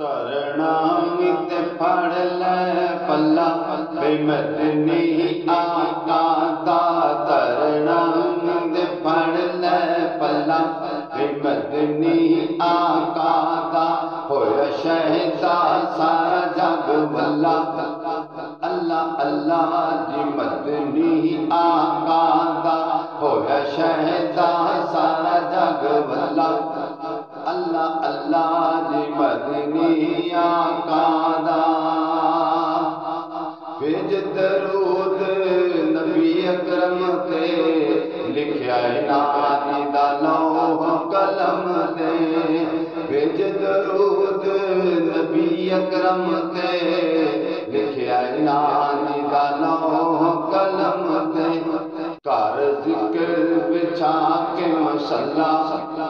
ترنا مت پڑ لے پلا بے مدنی آقا دا ترنا مت پڑ لے پلا بے مدنی آقا دا ہویا شہدا سارا جگ بلا اللہ اللہ جی مدنی آقا دا ہویا شہدا اکرم تے لکھیا نادی دا لوح قلم تے بھیج درود نبی اکرم تے لکھیا نادی دا لوح قلم تے کار ذکر بچا کے مسلح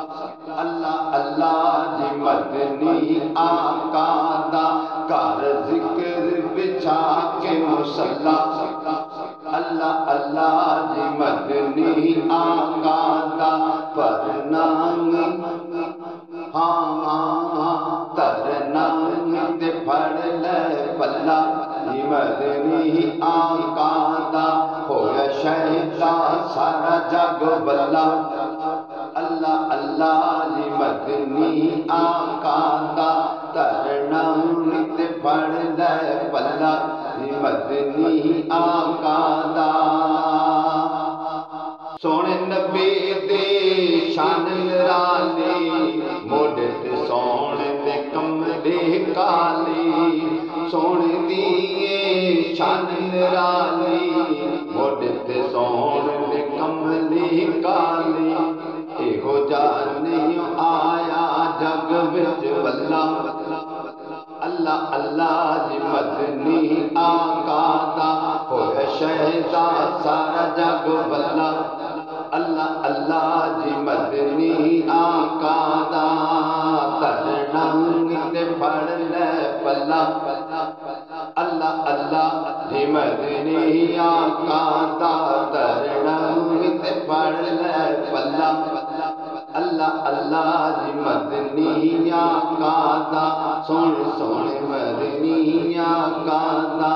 اللہ اللہ جی مدنی آقا دا کار ذکر بچا کے مسلح اللہ نام ہاں تر نام تے پھڑ لے پلا مدنی آقا دا سارا جگ بلا اللہ اللہ جی مدنی آقا دا نت پڑ لے پلا مدنی آقا دا سونے سونے دی شان نرالی موڈے تے سونے دے کملے کالی ہو جانی آیا جگ بچ بلا اللہ اللہ جی مدنی آقا دا ہوئے شہدا سارا جگ بلا اللہ اللہ جی مدنی آقا دا ترنا تے پڑ لے پلا اللہ اللہ جی مدنی آقا دا ترنا تے پڑ لے پلا اللہ اللہ جی مدنی آقا دا. سون سونے مدنی آقا دا.